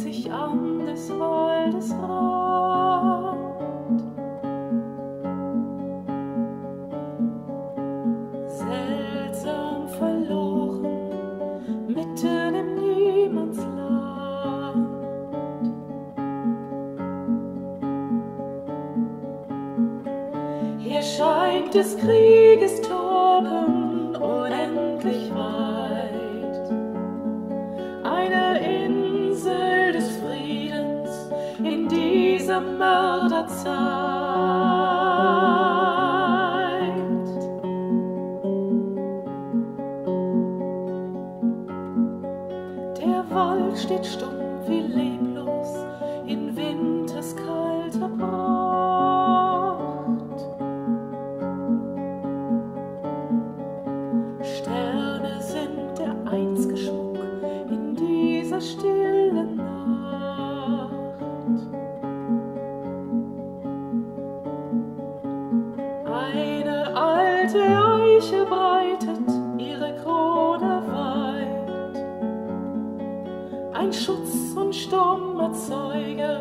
sich an des Waldes Rand. Seltsam verloren, mitten im Niemandsland. Hier scheint des Krieges Toben dieser Mörderzeit. Der Wald steht stumm wie leblos in Winters kalter Pracht. Sterne sind der einzige Schmuck in dieser stillen alte Eiche breitet ihre Krone weit. Ein Schutz und stummer Zeuge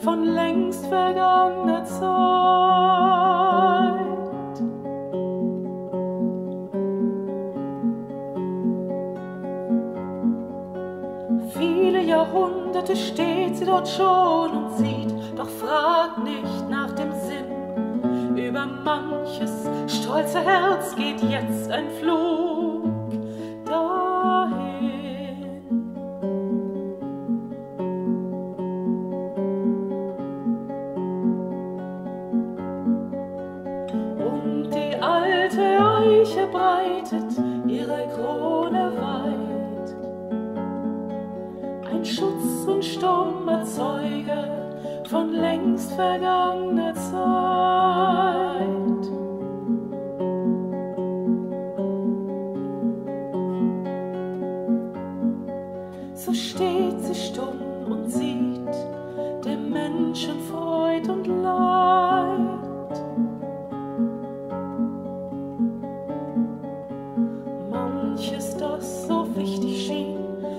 von längst vergangener Zeit. Viele Jahrhunderte steht sie dort schon und sieht, doch fragt nicht nach dem Sinn. Über manches stolze Herz geht jetzt ein Flug dahin. Und die alte Eiche breitet ihre Krone weit. Ein Schutz und stummer Zeuge von längst vergangener Zeit. Stumm und sieht der Menschen Freud und Leid. Manches, das so wichtig schien,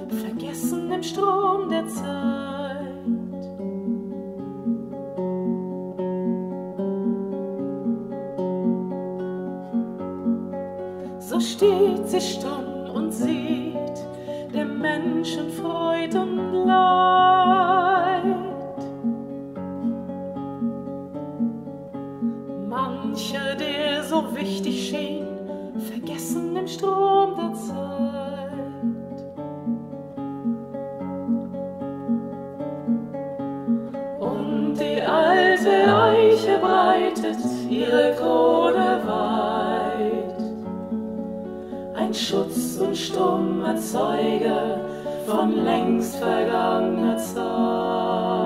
vergessen im Strom der Zeit. So steht sie stumm und sieht der Menschen Freud und Leid. Mancher, der so wichtig schien, vergessen im Strom der Zeit. Und die alte Eiche breitet ihre Krone weit. Schutz und stummer Zeuge von längst vergangener Zeit.